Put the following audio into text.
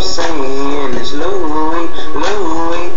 Saying in this low, low